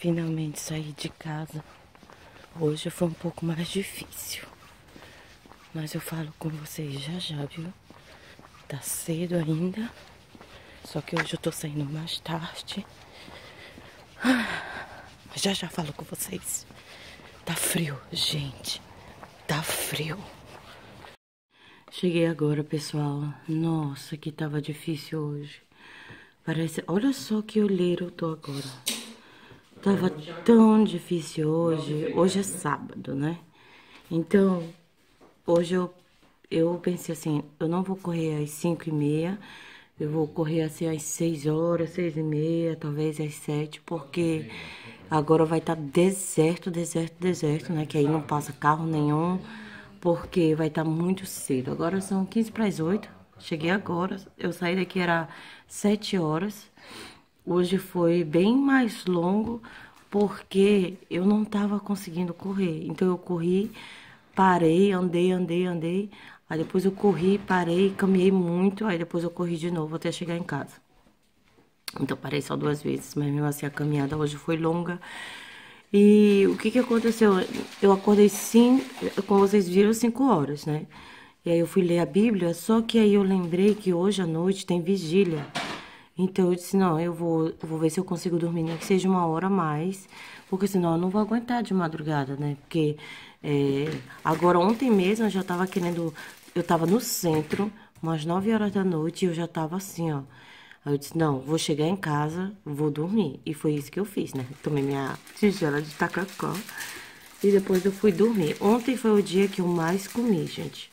Finalmente saí de casa. Hoje foi um pouco mais difícil. Mas eu falo com vocês já já, viu? Tá cedo ainda. Só que hoje eu tô saindo mais tarde. Já já falo com vocês. Tá frio, gente. Tá frio. Cheguei agora, pessoal. Nossa, que tava difícil hoje. Parece... Olha só que olheiro eu tô agora. Tava tão difícil hoje. Hoje é sábado, né? Então, hoje eu, eu pensei assim, eu não vou correr às 5 e meia. Eu vou correr assim às 6 horas, 6 e meia, talvez às 7, porque agora vai estar tá deserto, deserto, deserto, né? Que aí não passa carro nenhum, porque vai estar tá muito cedo. Agora são 15 para as 8. Cheguei agora. Eu saí daqui era 7 horas. Hoje foi bem mais longo porque eu não estava conseguindo correr. Então eu corri, parei, andei, andei, andei. Aí depois eu corri, parei, caminhei muito. Aí depois eu corri de novo até chegar em casa. Então parei só duas vezes, mas mesmo assim a caminhada hoje foi longa. E o que que aconteceu? Eu acordei sim, como vocês viram, 5 horas, né? E aí eu fui ler a Bíblia, só que aí eu lembrei que hoje à noite tem vigília. Então eu disse, não, eu vou, vou ver se eu consigo dormir, nem que seja uma hora a mais, porque senão eu não vou aguentar de madrugada, né? Porque é, agora ontem mesmo eu já tava querendo, eu tava no centro, umas 9 horas da noite, e eu já tava assim, ó. Aí eu disse, não, vou chegar em casa, vou dormir. E foi isso que eu fiz, né? Tomei minha tigela de tacacá e depois eu fui dormir. Ontem foi o dia que eu mais comi, gente.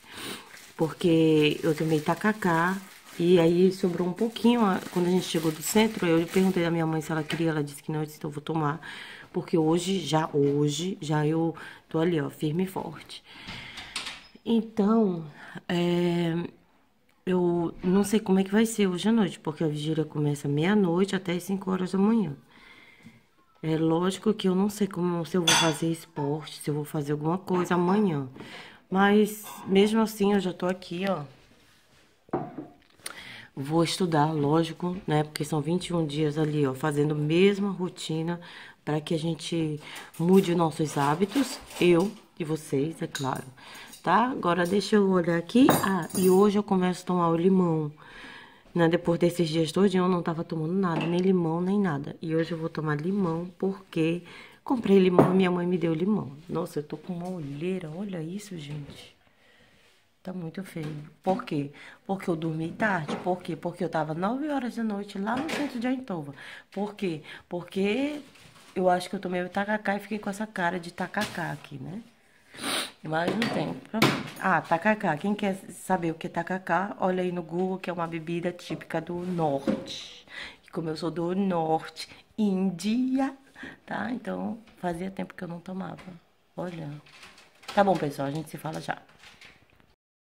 Porque eu tomei tacacá, e aí sobrou um pouquinho, quando a gente chegou do centro, eu perguntei da minha mãe se ela queria, ela disse que não, eu disse, então eu vou tomar. Porque hoje, já hoje, já eu tô ali, ó, firme e forte. Então, é, eu não sei como é que vai ser hoje à noite, porque a vigília começa meia-noite até as 5 horas da manhã. É lógico que eu não sei como se eu vou fazer esporte, se eu vou fazer alguma coisa amanhã. Mas mesmo assim eu já tô aqui, ó. Vou estudar, lógico, né? Porque são 21 dias ali, ó, fazendo a mesma rotina para que a gente mude nossos hábitos, eu e vocês, é claro, tá? Agora deixa eu olhar aqui. Ah, e hoje eu começo a tomar o limão. Né? Depois desses dias todos eu não tava tomando nada, nem limão, nem nada. E hoje eu vou tomar limão porque comprei limão e minha mãe me deu limão. Nossa, eu tô com uma olheira, olha isso, gente. Tá muito feio. Por quê? Porque eu dormi tarde. Por quê? Porque eu tava 9 horas da noite lá no centro de Aintova. Por quê? Porque eu acho que eu tomei o tacacá e fiquei com essa cara de tacacá aqui, né? Mas não tem problema. Ah, tacacá. Quem quer saber o que é tacacá, olha aí no Google, que é uma bebida típica do norte. E como eu sou do norte, Índia, tá? Então, fazia tempo que eu não tomava. Olha. Tá bom, pessoal, a gente se fala já.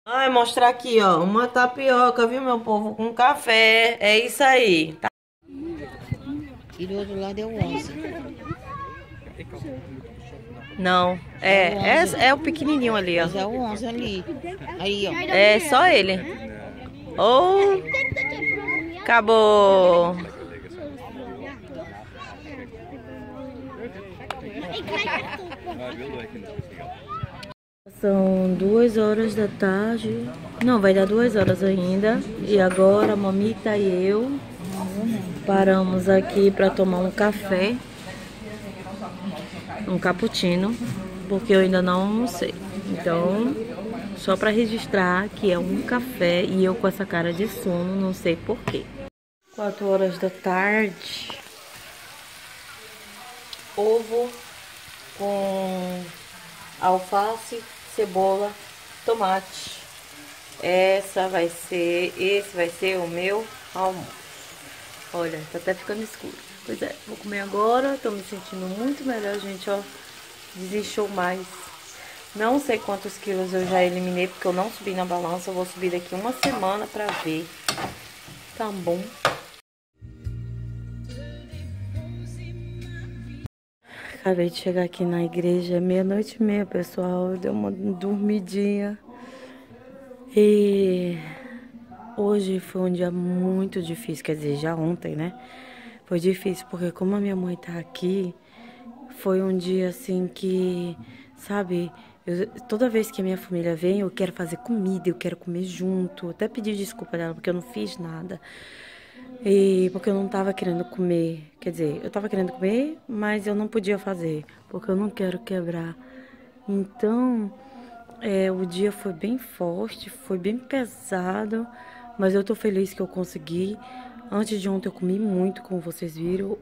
Ai, mostrar aqui, ó, uma tapioca, viu, meu povo, com café. É isso aí. Tá? E do outro lado é o 11. Não, é, é, é o pequenininho ali, ó. Mas é o 11 ali. Aí, ó. É só ele. Oh, acabou. São duas horas da tarde. Não, vai dar duas horas ainda. E agora a mamita e eu paramos aqui para tomar um café. Um cappuccino. Porque eu ainda não almocei. Então, só para registrar que é um café e eu com essa cara de sono, não sei porquê. Quatro horas da tarde. Ovo com alface, cebola, tomate. Essa vai ser, esse vai ser o meu almoço. Olha, tá até ficando escuro. Pois é, vou comer agora, tô me sentindo muito melhor, gente, ó. Desinchou mais. Não sei quantos quilos eu já eliminei, porque eu não subi na balança. Eu vou subir daqui uma semana pra ver. Tá bom. Acabei de chegar aqui na igreja, meia-noite e meia, pessoal. Deu uma dormidinha. E hoje foi um dia muito difícil, quer dizer, já ontem, né? Foi difícil, porque como a minha mãe tá aqui, Foi um dia assim que, sabe, eu, toda vez que a minha família vem, eu quero fazer comida, eu quero comer junto. Até pedir desculpa dela porque eu não fiz nada. E porque eu não tava querendo comer. Quer dizer, eu tava querendo comer, mas eu não podia fazer, porque eu não quero quebrar. Então, é, o dia foi bem forte, foi bem pesado, mas eu tô feliz que eu consegui. Antes de ontem eu comi muito, como vocês viram.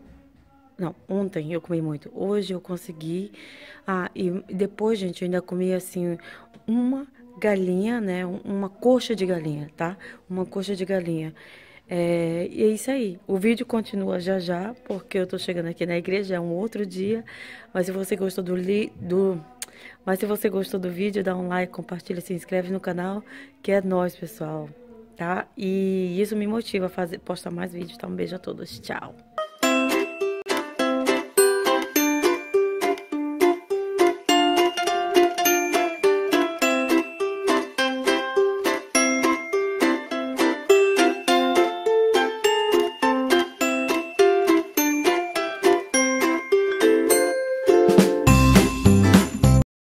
Não, ontem eu comi muito. Hoje eu consegui. Ah, e depois, gente, eu ainda comi assim uma galinha, né? Uma coxa de galinha, tá? Uma coxa de galinha. É, e é isso aí. O vídeo continua já já, porque eu tô chegando aqui na igreja, é um outro dia. Mas se você gostou do, li, do mas se você gostou do vídeo, dá um like, compartilha, se inscreve no canal, que é nós, pessoal, tá? E isso me motiva a fazer, postar mais vídeos, tá? Um beijo a todos, tchau!